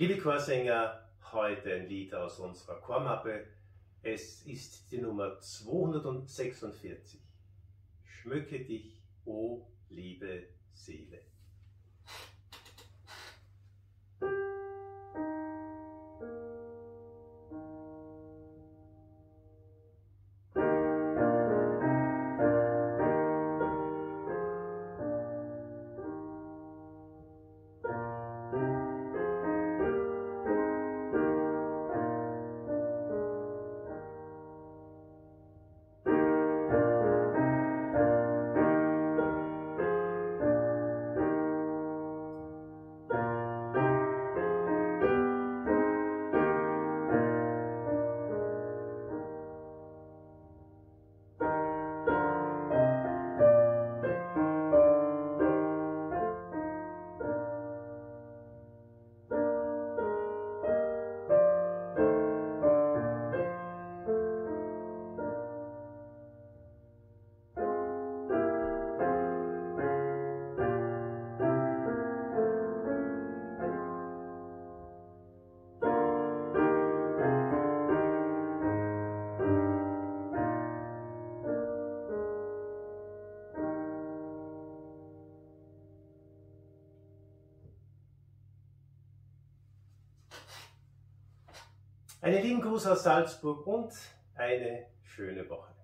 Liebe Chorsänger, heute ein Lied aus unserer Chormappe. Es ist die Nummer 246. Schmücke dich, o liebe Seele. Einen lieben Gruß aus Salzburg und eine schöne Woche.